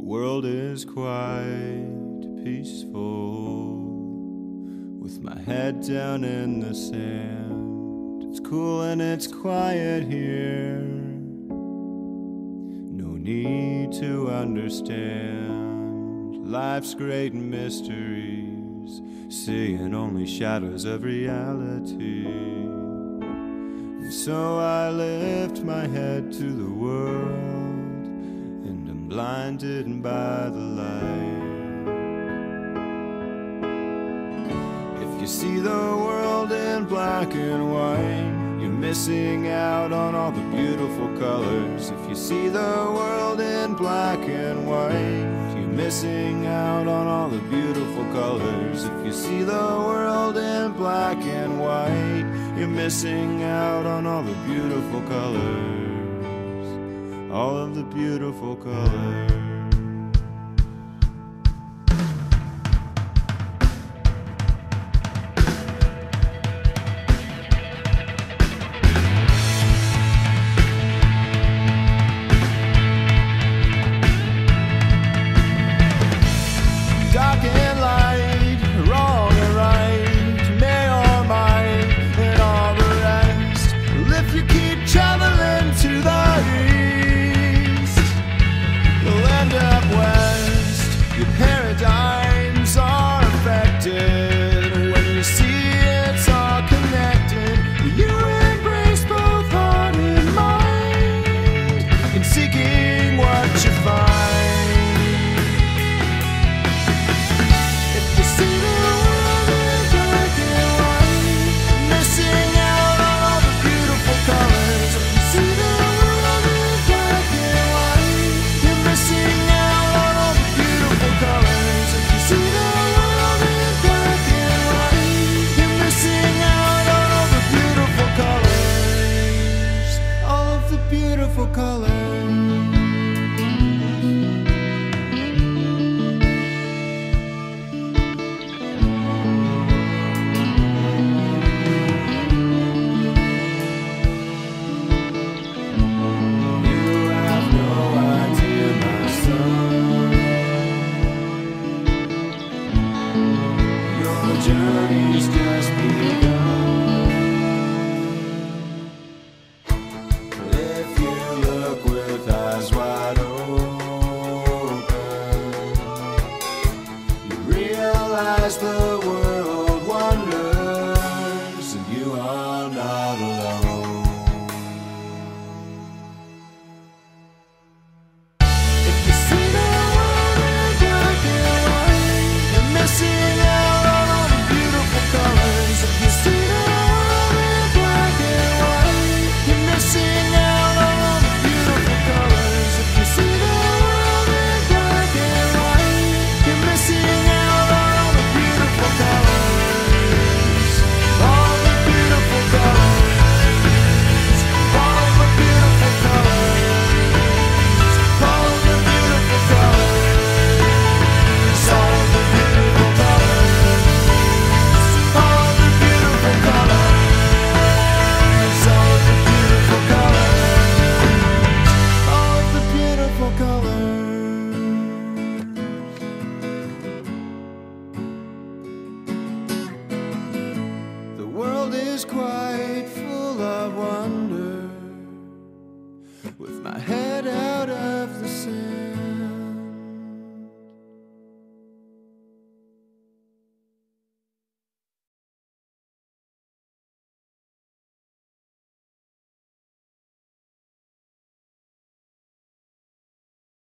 The world is quite peaceful. With my head down in the sand. It's cool and it's quiet here. No need to understand life's great mysteries, seeing only shadows of reality. And so I lift my head to the world, blinded by the light. If you see the world in black and white, you're missing out on all the beautiful colors. If you see the world in black and white, you're missing out on all the beautiful colors. If you see the world in black and white, you're missing out on all the beautiful colors. All of the beautiful colors. realize the is quite full of wonder. With my head.